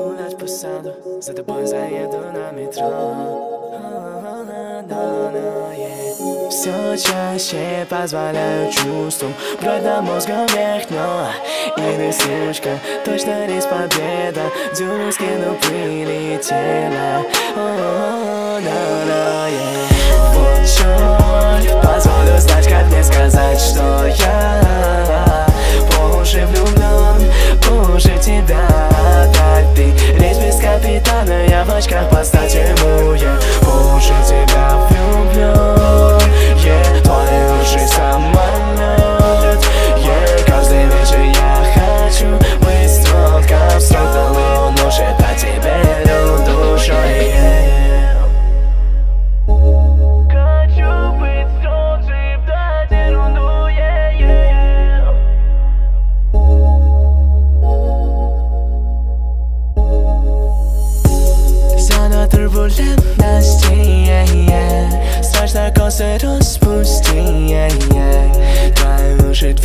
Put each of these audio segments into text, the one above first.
Quando olhar passado, se тобой заеду на метро. Все чаще позволяю чувствам Брать до мозга вверх дно. И веснушка, точно рис победа. Дюну скину прилетела. Вот чё капитана Я в очках по стать ему, yeah. Тебя turbulentności yeah, yeah. Straszna kosy rozpuści yeah, yeah. Drei Schritt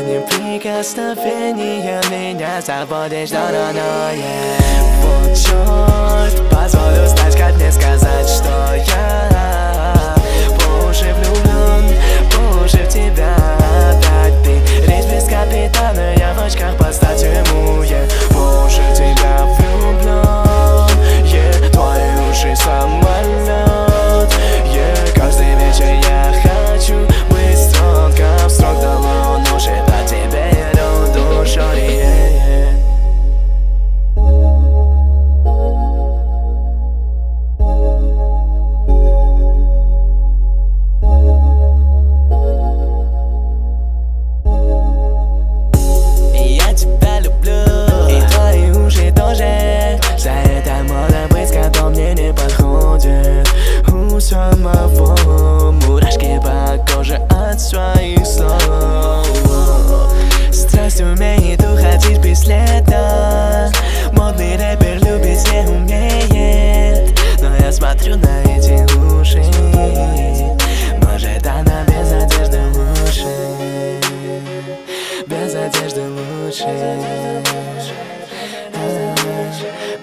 Одним прикосновением меня заводишь до паранойи Вот черт, позволю стать, как мне сказать, что я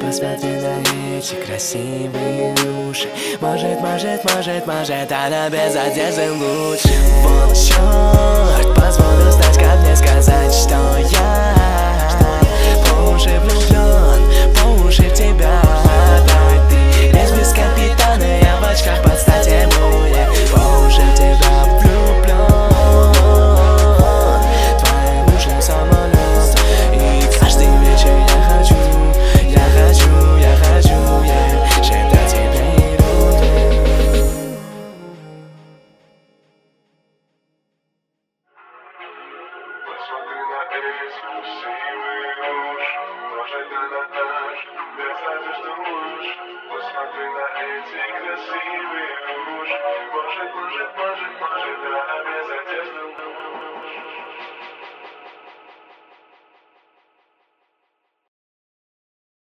Посмотри на эти красивые уши. Может, может, может, может, она без одежды лучше. Вот черт, позволю стать ко мне сказать, что я По уши Красивый уж, может это наш, достаточно уж. Посмотри на эти красивые уж, может, может, может, может, да.